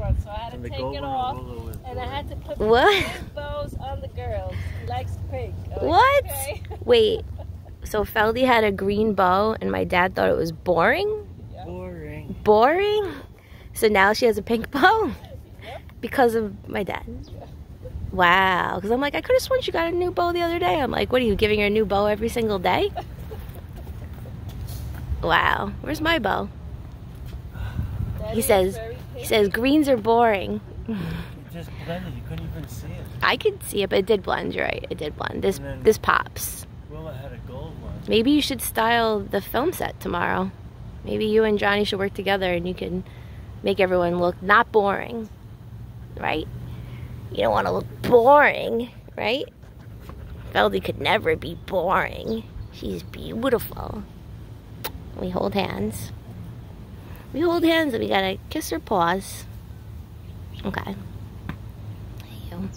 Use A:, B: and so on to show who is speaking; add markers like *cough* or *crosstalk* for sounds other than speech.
A: one, so I had to
B: And
A: take it off.
B: was
A: And I had to put
C: What?
A: bows on the girls. She likes pink. I'm like,
C: What?
A: Okay. *laughs*
C: Wait. So Feldy had a green bow and my dad thought it was boring?
B: boring.
C: Boring? So now she has a pink *laughs* bow? Because of my dad. Wow. Because I'm like, I could have sworn she got a new bow the other day. I'm like, what are you giving her a new bow every single day? *laughs* Wow. Where's my bow?
A: Daddy
C: He says,
A: very
C: he says greens are boring.
B: It just blended. You couldn't even see it.
C: I could see it, but it did blend. You're right. It did blend. This
B: then-
C: this pops.
B: Willa had a gold one.
C: Maybe you should style the film set tomorrow. Maybe you and Johnny should work together and you can make everyone look not boring. Right? You don't want to look boring, right? Feldy could never be boring. She's beautiful. We hold hands. We hold hands and we gotta kiss her paws. Okay. You.